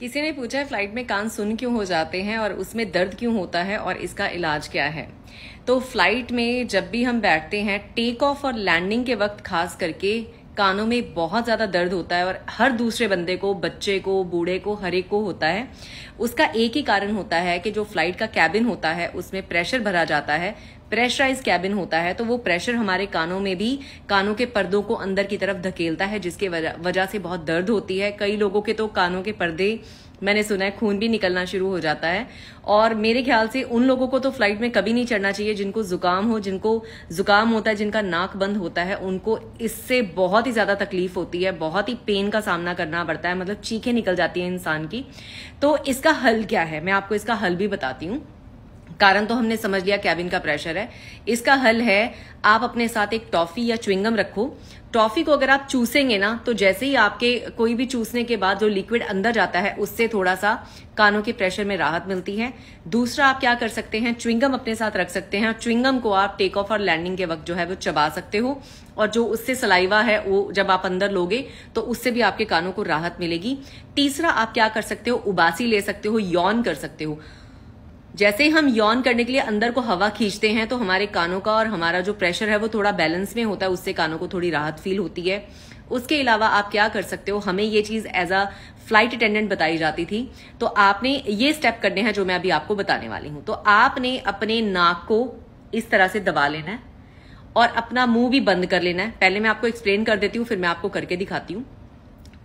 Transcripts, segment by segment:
किसी ने पूछा है फ़्लाइट में कान सुन क्यों हो जाते हैं और उसमें दर्द क्यों होता है और इसका इलाज क्या है? तो फ़्लाइट में जब भी हम बैठते हैं, टेक ऑफ़ और लैंडिंग के वक्त खास करके कानों में बहुत ज़्यादा दर्द होता है और हर दूसरे बंदे को, बच्चे को, बूढ़े को, हर एक को होता है। उसका एक ही कारण होता है कि जो फ़्लाइट का कैबिन होता है, उसमें प्रेशर भरा जाता है। प्रेशराइज कैबिन होता है तो वो प्रेशर हमारे कानों में भी, कानों के पर्दों को अंदर की तरफ़ धकेलता है, जिसके वजह से बहुत दर्द होती है। कई लोगों के तो कानों के पर्दे, मैंने सुना है, खून भी निकलना शुरू हो जाता है। और मेरे ख्याल से उन लोगों को तो फ़्लाइट में कभी नहीं चढ़ना चाहिए, जिनको जुकाम हो, जिनको जुकाम होता है, जिनका नाक बंद होता है, उनको इससे बहुत ही ज़्यादा तकलीफ़ होती है, बहुत ही पेन का सामना करना पड़ता है मतलब चीखें निकल जाती हैं इंसान की। तो इसका हल क्या है? मैं आपको इसका हल भी बताती हूँ। कारण तो हमने समझ लिया कैबिन का प्रेशर है। इसका हल है, आप अपने साथ एक टॉफी या च्विंगम रखो। टॉफी को अगर आप चूसेंगे ना तो जैसे ही आपके कोई भी चूसने के बाद जो लिक्विड अंदर जाता है, उससे थोड़ा सा कानों के प्रेशर में राहत मिलती है। दूसरा, आप क्या कर सकते हैं च्विंगम अपने साथ रख सकते हैं। च्विंगम को आप टेक ऑफ़ और लैंडिंग के वक्त जो है, वो चबा सकते हो। और जो उससे सलाइवा है, वो जब आप अंदर लोगे तो उससे भी आपके कानों को राहत मिलेगी। तीसरा, आप क्या कर सकते हो, उबासी ले सकते हो यौन कर सकते हो। जैसे ही हम यौन करने के लिए अंदर को हवा खींचते हैं तो हमारे कानों का और हमारा जो प्रेशर है, वो थोड़ा बैलेंस में होता है, उससे कानों को थोड़ी राहत फील होती है। उसके अलावा आप क्या कर सकते हो, हमें ये चीज़ एज अ फ़्लाइट अटेंडेंट बताई जाती थी। तो आपने ये स्टेप करने हैं, जो मैं अभी आपको बताने वाली हूँ। तो आपने अपने नाक को इस तरह से दबा लेना है और अपना मुँह भी बंद कर लेना है। पहले मैं आपको एक्सप्लेन कर देती हूँ, फिर मैं आपको करके दिखाती हूँ।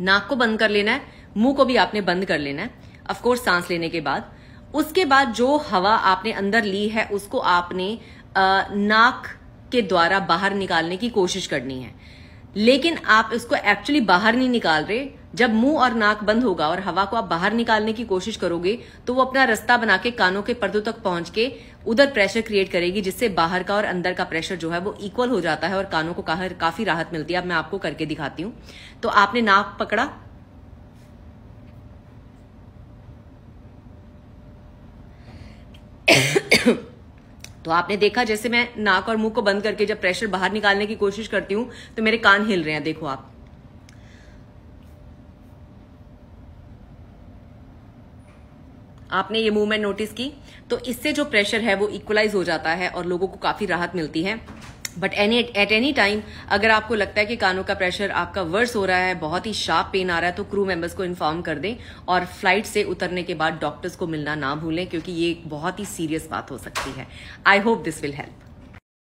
नाक को बंद कर लेना है, मुँह को भी आपने बंद कर लेना है। अफकोर्स सांस लेने के बाद। उसके बाद जो हवा आपने अंदर ली है, उसको आपने नाक के द्वारा बाहर निकालने की कोशिश करनी है। लेकिन आप इसको एक्चुअली बाहर नहीं निकाल रहे। जब मुँह और नाक बंद होगा और हवा को आप बाहर निकालने की कोशिश करोगे तो वो अपना रास्ता बना के कानों के पर्दों तक पहुँच के उधर प्रेशर क्रिएट करेगी, जिससे बाहर का और अंदर का प्रेशर जो है वो इक्वल हो जाता है और कानों को काफ़ी राहत मिलती है। अब मैं आपको करके दिखाती हूँ। तो आपने नाक पकड़ा तो आपने देखा, जैसे मैं नाक और मुँह को बंद करके जब प्रेशर बाहर निकालने की कोशिश करती हूँ तो मेरे कान हिल रहे हैं, देखो आप। आपने ये मूवमेंट नोटिस की? तो इससे जो प्रेशर है, वो इक्वलाइज हो जाता है और लोगों को काफ़ी राहत मिलती है। But any at any time अगर आपको लगता है कि कानों का प्रेशर आपका वर्स हो रहा है, बहुत ही शार्प पेन आ रहा है तो क्रू मेंबर्स को इन्फॉर्म कर दें और फ़्लाइट से उतरने के बाद डॉक्टर्स को मिलना ना भूलें, क्योंकि ये बहुत ही सीरियस बात हो सकती है। I hope this will help